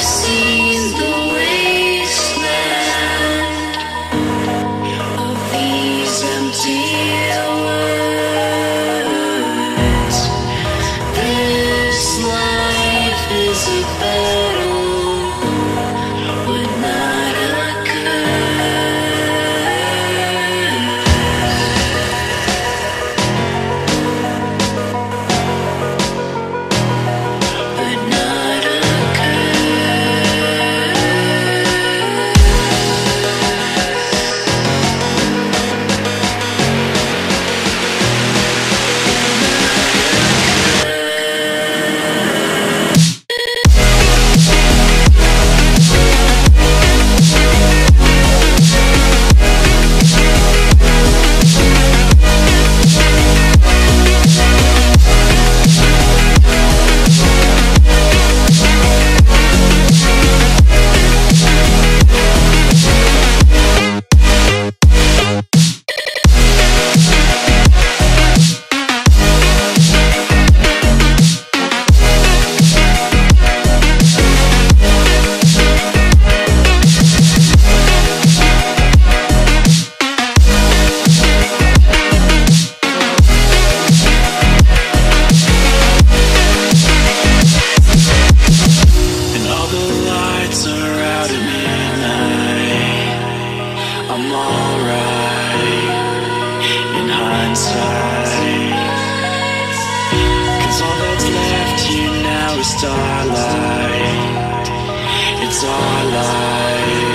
see. out at midnight I'm alright in hindsight. Cause all that's left here now is starlight. It's our life.